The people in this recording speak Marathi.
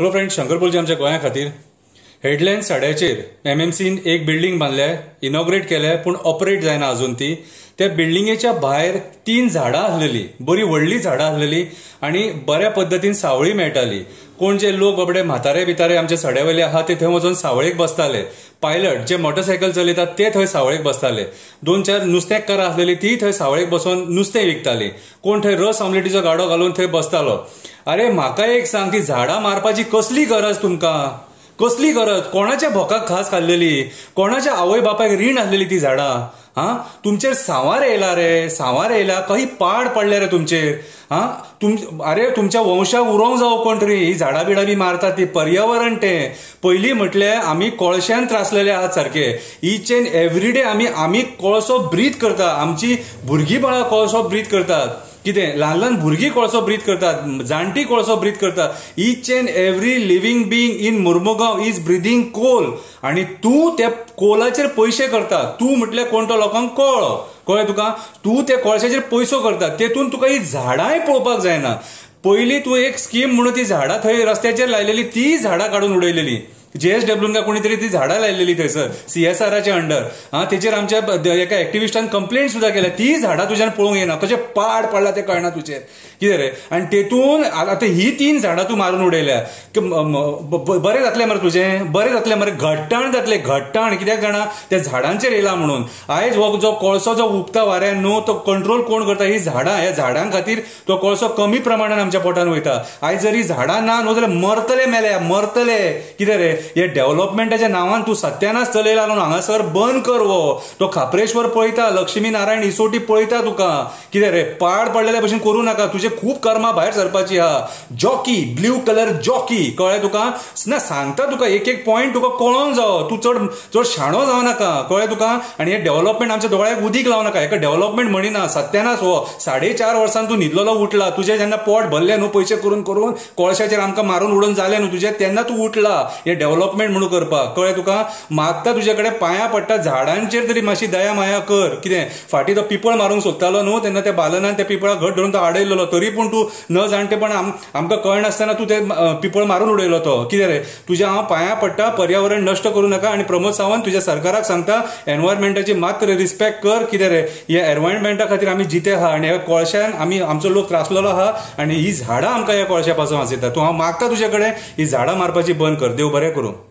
हॅलो फ्रेंड शंकरपूरजी आमच्या गोंया खातीर हेडलायन साड्याचेर एम एम सीन एक बिल्डींग बांदल्या इनॉग्रेट केल्या पूण ऑपरेट जायना अजून ती. त्या बिल्डिंगेच्या भायर तीन झाडां आसलेली बरी व्हडली झाडां आसलेली आनी बऱ्या पद्दतीन सावळी मेळटाली. कोण जे लोक बाबडे म्हातारे बितारे आमचे सड्यावयले आहा ते थंय वचून सावळेक बसताले. पायलट जे मोटरसायकल चलयतात ते थंय सावळेक बसताले. दोन चार नुस्तेंकारां आसलेली ती थंय सावळेक बसून नुस्तें विकताली. कोण थंय रस ऑमलेटीचो गाडो घालून थंय बसतालो. अरे म्हाका एक सांग ती झाडां मारपाची कसली गरज तुमकां? कसली गरज? कोणाच्या भोकाक खास खाल्लेली? कोणाच्या आवय बापायक रीण आसलेली ती झाडां? हा? तुमचेर सांवार येयला रे सांवार येयला. काही पाड पडले रे तुमचेर. हा? तुम अरे तुमच्या वंशाक उरोंक जावं कोण तरी. ही झाडां बिडां बी मारतात ती पर्यावरण ते. पयलीं म्हटल्यार आमी कोळश्यान त्रासलेले आहात सारखे. इच एंड एवरी डे आमी आमी कोळसो ब्रीथ करता. आमची भुरगीं कोळसो ब्रीथ करतात. कितें ल्हान ल्हान भुरगीं कोळसो ब्रीथ करतात जाणटी कोळसो ब्रीथ करतात. Each and every living being in Mormugao is breathing coal आणि तूं त्या कोलाचेर पयशे करता. तूं म्हटल्यार कोण तो लोकांक कळ्ळो कळ्ळें तुका? तूं त्या कोळशाचेर पयसो करता. तेतून तुका ही झाडांय पळोवपाक जायना. पयलीं तूं एक स्कीम म्हणून ती झाडां थंय रस्त्याचेर लायलेली ती झाडां काडून उडयलेली. जेएसडब्ल्यून का कोणी तरी ती झाडां लायलेली थंयसर सीएसआराच्या अंडर. हा तेचेर आमच्या एका एक्टिविस्टान कंप्लेंट सुद्धा केल्या. ती झाडां तुज्यान पळोवंक येना तशें पाड पडला ते कळना तुजेर कितें रे? आनी तेतून आतां ही तीन झाडां तूं मारून उडयल्या बरें जातलें मरे तुजें बरें जातलें मरे. घट्टाण जातलें घट्टाण. कित्याक जाणा? त्या झाडांचेर येयला म्हणून. आयज हो जो कोळसो जो उगता वाऱ्यान न्हू तो कंट्रोल कोण करता? ही झाडां ह्या झाडां खातीर तो कोळसो कमी प्रमाणान आमच्या पोटान वयता आयज जर ही झाडां ना न्हू जाल्यार मरतले मेल्या मरतले कितें रे? हे डेव्हलपमेंटाच्या नांवान तूं सत्यानाच चलयला न्हू हांगासर बंद कर वो. तो खापरेश्वर पळयता लक्ष्मी नारायण इसोटी पळयता तुका. कितें रे पाड पडलेल्या भशेन करूं नाका. तुजे खूब कर्मां भायर सरपाची आहा जॉकी ब्ल्यू कलर जॉकी. कळ्ळें तुका? ना सांगता तुका एक एक पॉयंट तुका कळोंक जावो. तूं चड चड शाणो जावं नाका. कळ्ळें तुका? आनी हे डेव्हलपमेंट आमच्या दोळ्याक उदीक लावं नाका. हेका डेव्हलपमेंट म्हणिना सत्यानाच हो. साडे चार वर्सान तूं न्हिदलेलो उठला. तुजें जेन्ना पोट भरलें न्हू पयशे करून करून कोळशाचेर आमकां मारून उडोवन जालें न्हू तुजें तेन्ना तूं उठला. हे डेव्हलपमेंट म्हणून करपाक कळ्ळें तुका? मागता तुजे कडेन पांयां पडटा झाडांचेर तरी मातशी दया माया कर. कितें? फाटीं तो पिपळ मारूंक सोदतालो न्हू तेन्ना त्या बालनान त्या पिपळाक घट धरून तो आडयल्लो तरी पूण तूं न जाणटेपण आमकां कळनासतना तूं ते पिपळ मारून उडयलो तो. कितें रे? तुज्या हांव पांयां पडटा पर्यावरण नश्ट करूं नाका आनी प्रमोद सावंत तुज्या सरकाराक सांगता एनवायरमेंटाची मात्र रिस्पेक्ट कर. कितें रे? ह्या एनवायरमेंटा खातीर आमी जिते आहा आनी ह्या कोळश्यान आमी आमचो लोक त्रासलेलो आहा आनी ही झाडां आमकां ह्या कोळशा पासून वाचयता तूं हांव मागता तुजे कडेन ही झाडां मारपाची बंद कर. देव बरें करूं